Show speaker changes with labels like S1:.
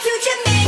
S1: future me.